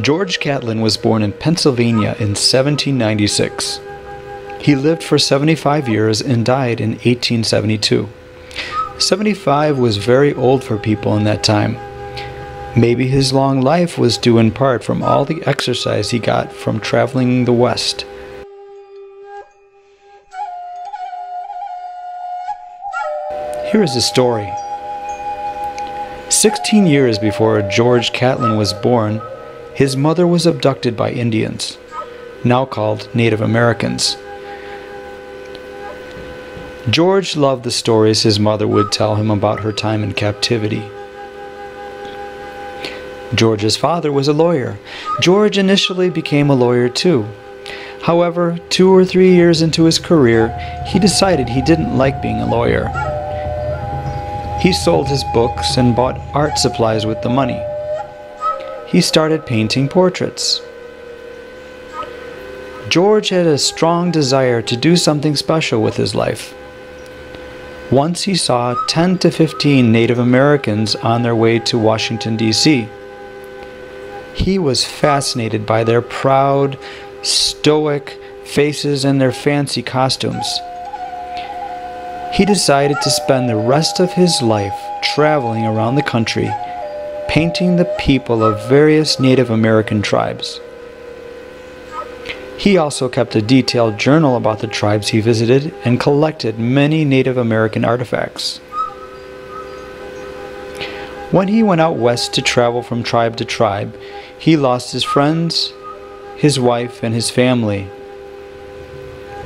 George Catlin was born in Pennsylvania in 1796. He lived for 75 years and died in 1872. 75 was very old for people in that time. Maybe his long life was due in part from all the exercise he got from traveling the West. Here is his story. 16 years before George Catlin was born, his mother was abducted by Indians, now called Native Americans. George loved the stories his mother would tell him about her time in captivity. George's father was a lawyer. George initially became a lawyer too. However, two or three years into his career, he decided he didn't like being a lawyer. He sold his books and bought art supplies with the money. He started painting portraits. George had a strong desire to do something special with his life. Once he saw 10 to 15 Native Americans on their way to Washington, D.C. He was fascinated by their proud, stoic faces and their fancy costumes he decided to spend the rest of his life traveling around the country, painting the people of various Native American tribes. He also kept a detailed journal about the tribes he visited and collected many Native American artifacts. When he went out west to travel from tribe to tribe, he lost his friends, his wife, and his family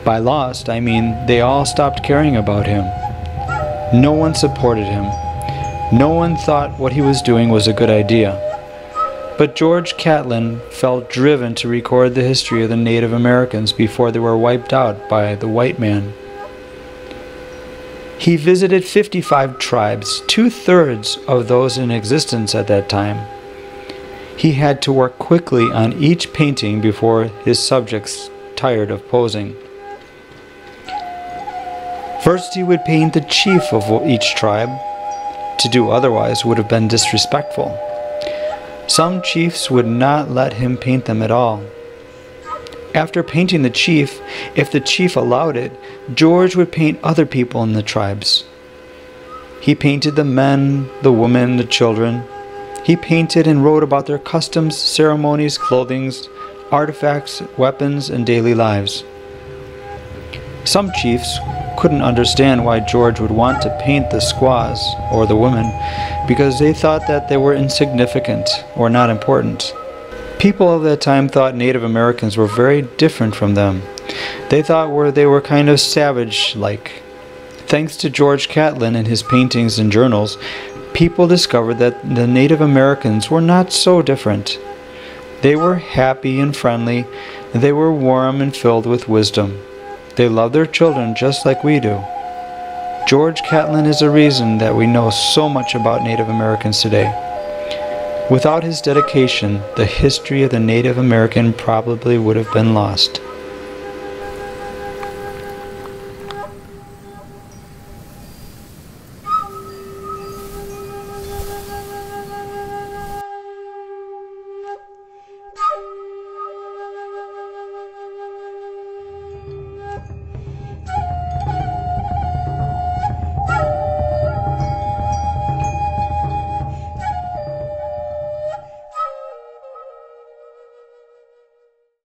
by lost, I mean they all stopped caring about him. No one supported him. No one thought what he was doing was a good idea. But George Catlin felt driven to record the history of the Native Americans before they were wiped out by the white man. He visited 55 tribes, two thirds of those in existence at that time. He had to work quickly on each painting before his subjects tired of posing. First, he would paint the chief of each tribe. To do otherwise would have been disrespectful. Some chiefs would not let him paint them at all. After painting the chief, if the chief allowed it, George would paint other people in the tribes. He painted the men, the women, the children. He painted and wrote about their customs, ceremonies, clothings, artifacts, weapons, and daily lives. Some chiefs couldn't understand why George would want to paint the squaws, or the women, because they thought that they were insignificant or not important. People of that time thought Native Americans were very different from them. They thought were they were kind of savage-like. Thanks to George Catlin and his paintings and journals, people discovered that the Native Americans were not so different. They were happy and friendly, they were warm and filled with wisdom. They love their children just like we do. George Catlin is the reason that we know so much about Native Americans today. Without his dedication, the history of the Native American probably would have been lost.